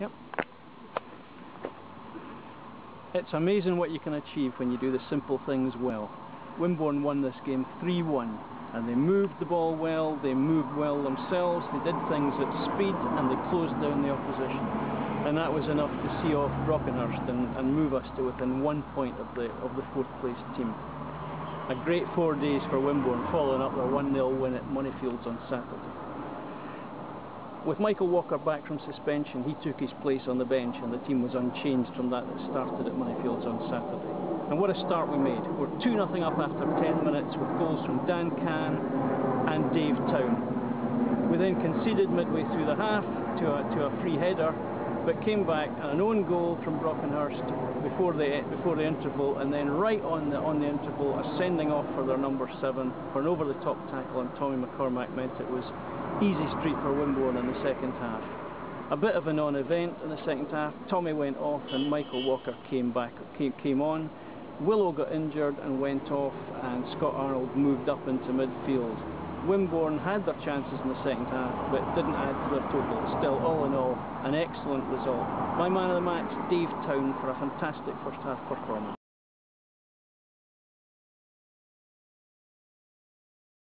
Yep. It's amazing what you can achieve when you do the simple things well. Wimborne won this game 3-1 and they moved the ball well, they moved well themselves, they did things at speed and they closed down the opposition. And that was enough to see off Brockenhurst and, and move us to within one point of the, of the fourth place team. A great four days for Wimborne following up their 1-0 win at Moneyfields on Saturday. With Michael Walker back from suspension, he took his place on the bench and the team was unchanged from that that started at Moneyfields on Saturday. And what a start we made. We're 2-0 up after 10 minutes with goals from Dan Cann and Dave Town. We then conceded midway through the half to a, to a free header, but came back and an own goal from Brockenhurst before the before the interval, and then right on the on the interval, a sending off for their number seven for an over the top tackle, and Tommy McCormack meant it was easy street for Wimborne in the second half. A bit of a non-event in the second half. Tommy went off and Michael Walker came back, came, came on. Willow got injured and went off and Scott Arnold moved up into midfield. Wimborne had their chances in the second half but didn't add to their total. Still, all in all, an excellent result. My man of the match, Dave Town, for a fantastic first half performance.